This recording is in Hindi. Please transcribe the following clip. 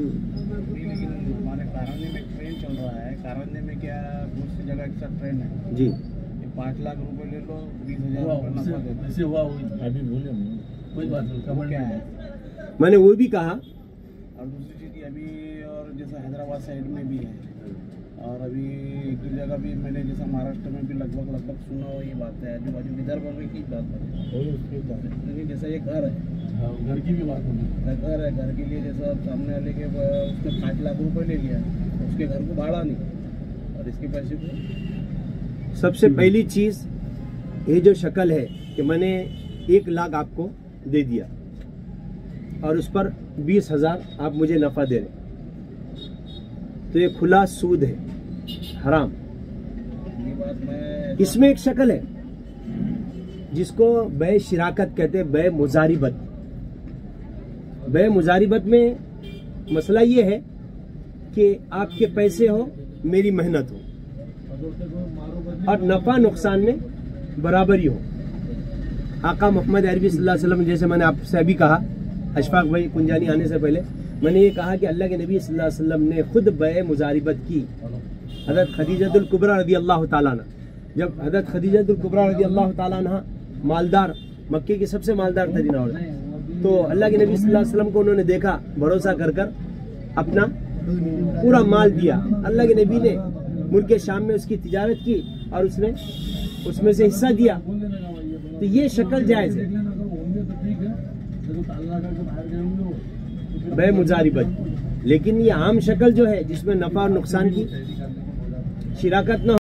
अभी लेकिन हमारे कारंजे में ट्रेन चल रहा है कारंजे में क्या दूसरी जगह एक्स्ट्रा ट्रेन है जी। पाँच लाख रुपए ले लो बीस हज़ार हुआ हुआ अभी बोले कोई बात नहीं क्या है? मैंने वो भी कहा। और दूसरी चीज़ अभी और जैसा हैदराबाद साइड में भी है और अभी एक दो जगह भी मैंने जैसा महाराष्ट्र में भी लगभग लगभग सुना हो ये बात है आजू बाजू विदर्भ में की बात है। जैसा ये घर है हाँ, की भी बात होगी। घर है घर के लिए जैसा सामने वाले के उसने पाँच लाख रुपए ले लिया उसके घर को भाड़ा नहीं। और इसके पैसे को? सबसे पहली चीज़ ये जो शक्ल है कि मैंने एक लाख आपको दे दिया और उस पर बीस हज़ार आप मुझे नफा दे रहे तो ये खुला सूद है हराम। इसमें एक शक्ल है जिसको बे शिराकत कहते हैं बे मुजारिबत। बे मुजारिबत में मसला ये है कि आपके पैसे हो, मेरी मेहनत हो। और नफा नुकसान में बराबरी हो। आका मोहम्मद अरबी वसल्लम जैसे मैंने आपसे अभी कहा, अशफाक भाई कुंजानी आने से पहले, मैंने ये कहा कि अल्लाह के नबी वसल्लम ने खुद बे मुजारिबत की। हज़रत खदीजतुल कुबरा रदी अल्लाह ताला। जब हज़रत खदीजतुल कुबरा रदी अल्लाह ताला मालदार, मक्के की सबसे मालदार तरीन औरत। तो अल्लाह के नबी वसल्लम को उन्होंने देखा, भरोसा कर कर अपना पूरा माल दिया। अल्लाह के नबी ने मुल्क शाम में उसकी तिजारत की और उसने उसमें से हिस्सा दिया। तो ये शक्ल जायज़ है। बे मुजारिबत। लेकिन ये आम शक्ल जो है, जिसमें नफा और नुकसान की शिराकत न